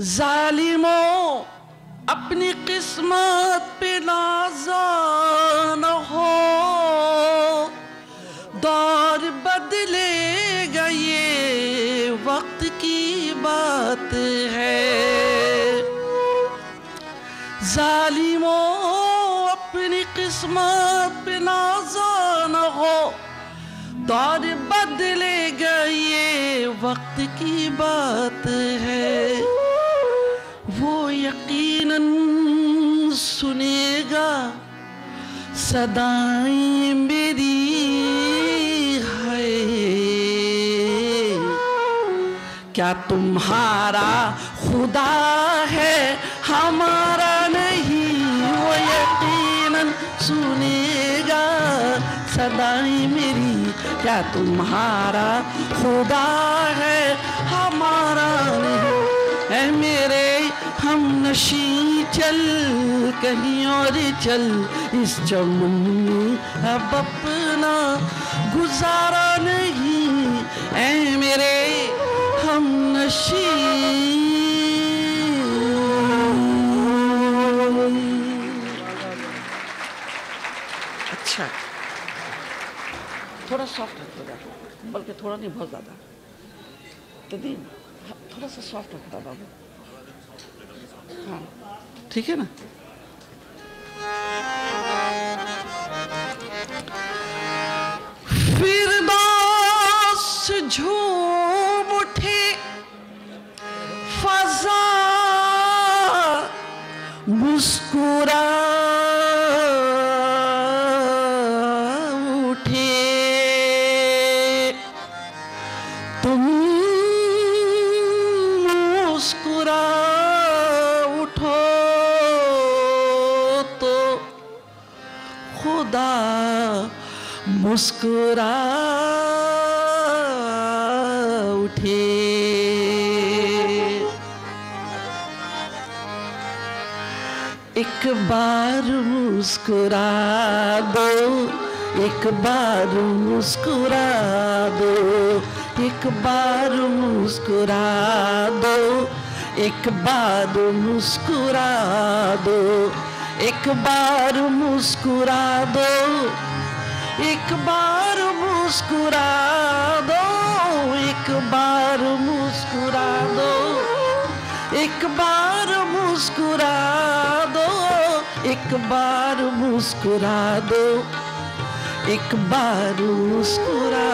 जालिमों, अपनी किस्मत पे नाजान हो। दौर बदलेगा ये वक्त की बात है। जालिमों, अपनी किस्मत पे नाजान हो। दौर बदलेगा ये वक्त की बात है। सुनेगा, सदाई मेरी है। क्या तुम्हारा खुदा है, हमारा नहीं, वो यकीनन सुनेगा, सदाई मेरी। क्या तुम्हारा खुदा है नशी चल, कहीं और चल। इस चमन में अब अपना गुजारा नहीं ऐ मेरे हम नशी। अच्छा। थोड़ा सॉफ्ट रखो दादा बल्कि थोड़ा नहीं, बहुत ज़्यादा। दीदी थोड़ा सा सॉफ्ट रखो बाबू। ठीक है ना? मुस्कुरा उठे। एक बार मुस्कुरा दो, एक बार मुस्कुरा दो, एक बार मुस्कुरा दो, एक बार मुस्कुरा दो। एक बार मुस्कुरा दो, एक बार मुस्कुरा दो, एक बार मुस्कुरा दो, एक बार मुस्कुरा दो, एक बार मुस्कुरा दो, एक बार मुस्कुरा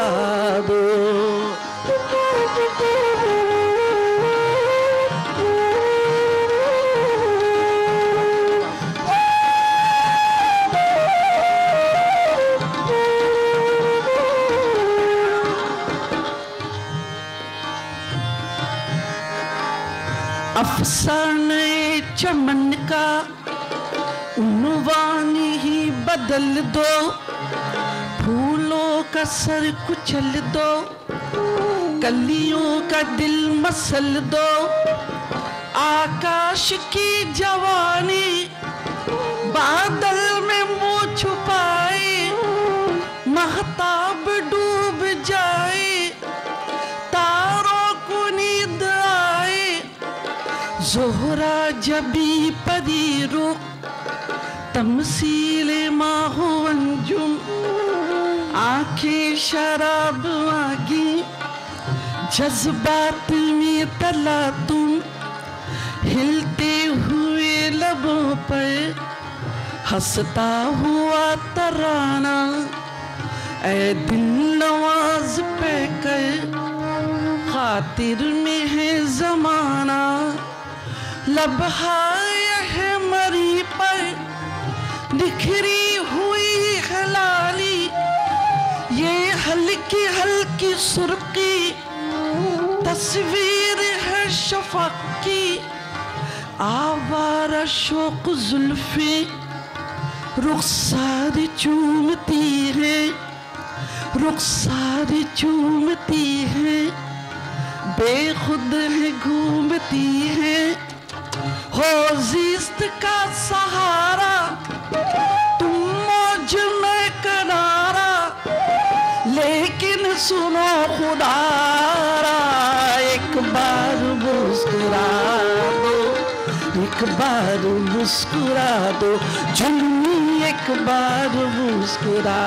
दो। अफसाने चमन का उन्वान ही बदल दो। फूलों का सर कुचल दो, कलियों का दिल मसल दो। आकाश की जवानी बादल में मुँह जोहरा जबी परी रुख तमसील माहो अंजुम। आँखें शराब आगी जज्बात में तला तुम। हिलते हुए लबों पर हंसता हुआ तराना। ऐ दिल नवाज़ पे कर खातिर में है जमाना। लबहाय है मरी पर बिखरी हुई हलाली ये हल्की हल्की सुर्खी, तस्वीर है शफक। की आवारा शोक जुल्फे, रुखसार चूमती है। रुखसार चूमती है, बेखुद है घूमती है। हो जिस्त का सहारा तुम मौज में किनारा लेकिन सुनो खुदारा एक बार मुस्कुरा दो बार मुस्कुरा दो जुल्मी एक बार मुस्कुरा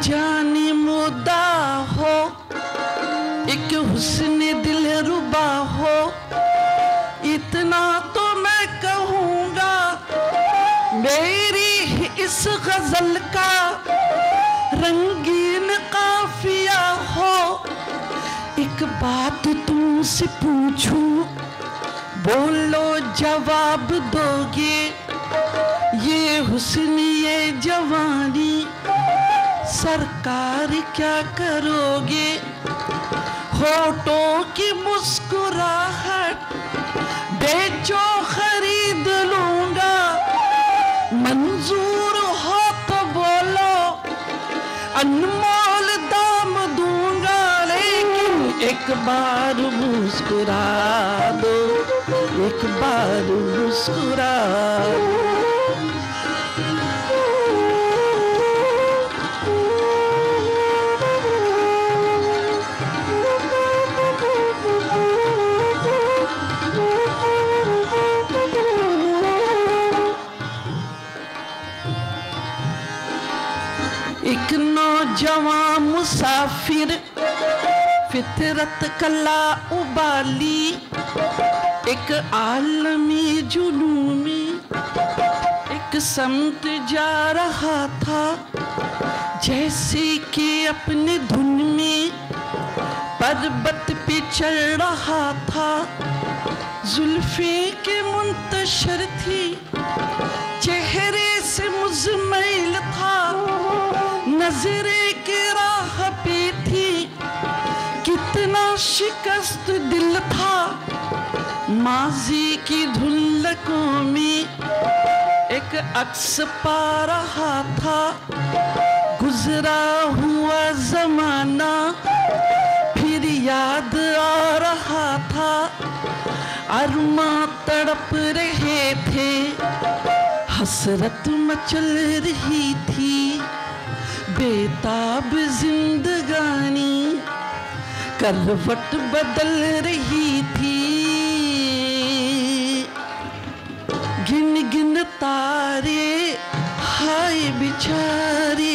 जानी मुदा हो, एक हुस्न दिल रुबा हो। इतना तो मैं कहूँगा, मेरी इस गज़ल का रंगीन काफिया हो। एक बात तुमसे पूछूँ, बोलो जवाब दोगे, ये हुस्न, ये जवानी सरकार क्या करोगे? होठों की मुस्कुराहट बेचो, खरीद लूँगा। मंजूर हो तो बोलो, अनमोल दाम दूँगा। लेकिन एक बार मुस्कुरा दो, एक बार मुस्कुरा दो। नौजवान मुसाफिर, फितरत कला उबाली। एक आलमी जुनूमी एक समत जा रहा था। जैसे कि अपने धुन में पर्वत पे चल रहा था। जुल्फे के मुंतशर थी, चेहरे से मुजमैल था। नजरे माजी की धुल्लकों में एक अक्स पा रहा था। गुजरा हुआ जमाना फिर याद आ रहा था। अरमा तड़प रहे थे। हसरत मचल रही थी। बेताब जिंदगानी, करवट बदल रही थी तारे, हाय बिचारे,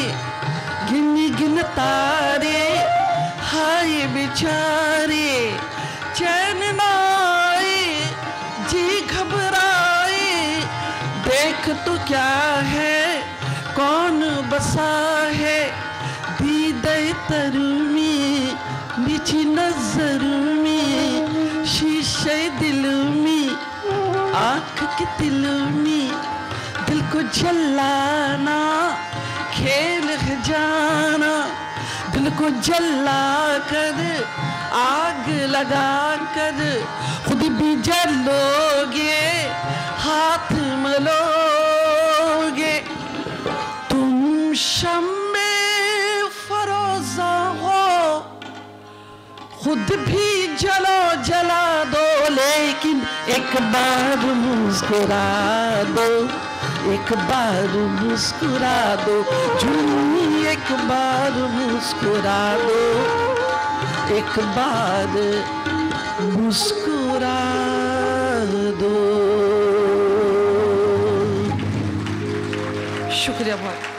गिन गिन तारे, हाय बिचारे, चैन आए, जी घबराए, देख तो क्या है, कौन बसा के दिल में दिल को जलाना, खेल जाना दिल को जला कर आग लगा कर खुद भी जलोगे, हाथ मलोगे। तुम शम्मे फरोजा हो, खुद भी जलो जला दो। लेकिन एक बार मुस्कुरा दो, एक बार मुस्कुरा दो, झूमी एक बार मुस्कुरा दो, एक बार मुस्कुरा दो। शुक्रिया बहुत।